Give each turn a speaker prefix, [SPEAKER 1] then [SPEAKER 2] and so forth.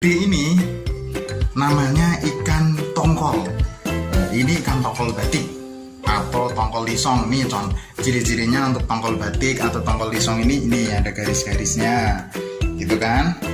[SPEAKER 1] di ini namanya ikan tongkol. Ini ikan tongkol batik atau tongkol lisong. Nih con ciri-cirinya untuk tongkol batik atau tongkol lisong ini ini ada garis-garisnya. Gitu kan?